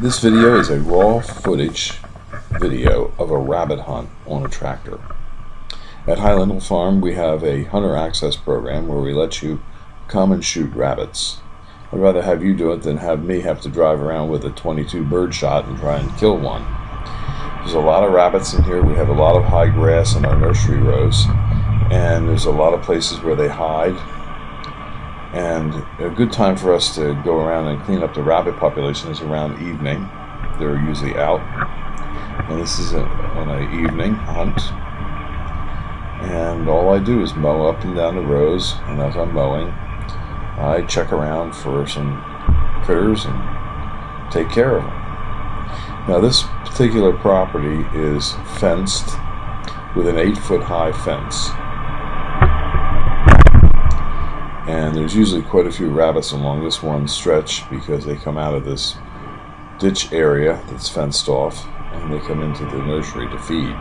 This video is a raw footage video of a rabbit hunt on a tractor. At Highland Farm we have a hunter access program where we let you come and shoot rabbits. I'd rather have you do it than have me have to drive around with a 22 bird shot and try and kill one. There's a lot of rabbits in here. We have a lot of high grass in our nursery rows and there's a lot of places where they hide and a good time for us to go around and clean up the rabbit population is around evening. They're usually out. And this is a, on an evening hunt. And all I do is mow up and down the rows. And as I'm mowing, I check around for some critters and take care of them. Now, this particular property is fenced with an eight foot high fence and there's usually quite a few rabbits along this one stretch because they come out of this ditch area that's fenced off and they come into the nursery to feed.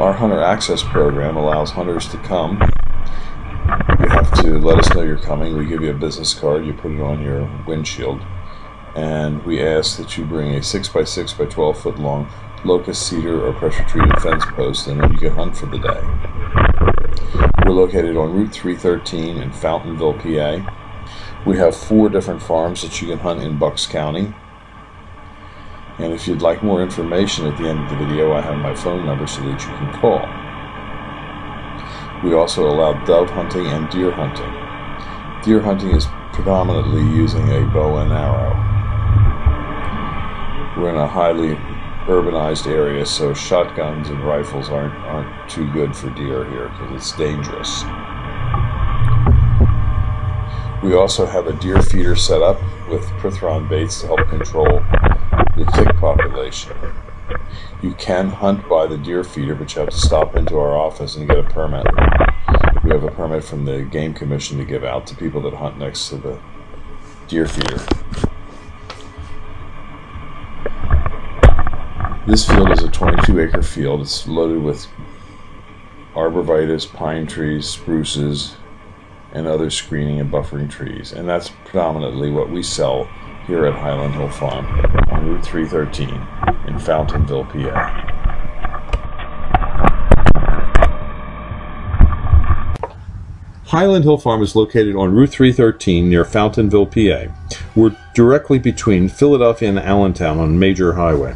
Our hunter access program allows hunters to come. You have to let us know you're coming. We give you a business card, you put it on your windshield, and we ask that you bring a 6x6 by 12 foot long locust cedar or pressure treated fence post and then you can hunt for the day. We're located on Route 313 in Fountainville, PA. We have four different farms that you can hunt in Bucks County. And if you'd like more information at the end of the video, I have my phone number so that you can call. We also allow dove hunting and deer hunting. Deer hunting is predominantly using a bow and arrow. We're in a highly urbanized area, so shotguns and rifles aren't aren't too good for deer here because it's dangerous. We also have a deer feeder set up with pyrethrin baits to help control the tick population. You can hunt by the deer feeder, but you have to stop into our office and get a permit. We have a permit from the Game Commission to give out to people that hunt next to the deer feeder. This field is a 22 acre field. It's loaded with arborvitae, pine trees, spruces, and other screening and buffering trees. And that's predominantly what we sell here at Highland Hill Farm on Route 313 in Fountainville, PA. Highland Hill Farm is located on Route 313 near Fountainville, PA. We're directly between Philadelphia and Allentown on major highway.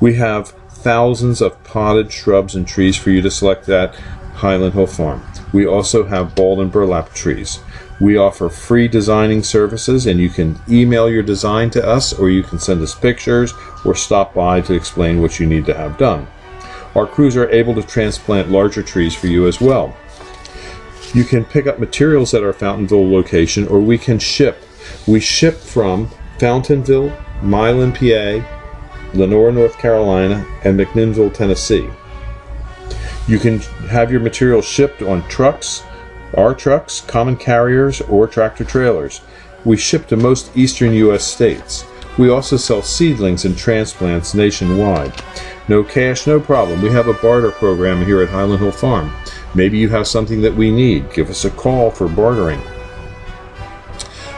We have thousands of potted shrubs and trees for you to select at Highland Hill Farm. We also have balled and burlap trees. We offer free designing services, and you can email your design to us, or you can send us pictures, or stop by to explain what you need to have done. Our crews are able to transplant larger trees for you as well. You can pick up materials at our Fountainville location, or we can ship. We ship from Fountainville, Milan, PA, Lenoir, North Carolina, and McMinnville, Tennessee. You can have your material shipped on trucks, our trucks, common carriers, or tractor trailers. We ship to most eastern U.S. states. We also sell seedlings and transplants nationwide. No cash, no problem. We have a barter program here at Highland Hill Farm. Maybe you have something that we need. Give us a call for bartering.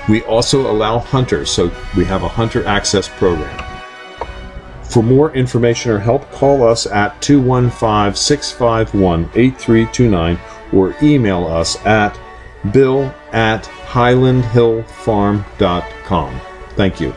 We also allow hunters, so we have a hunter access program. For more information or help, call us at 215 651 8329 or email us at bill at highlandhillfarm.com. Thank you.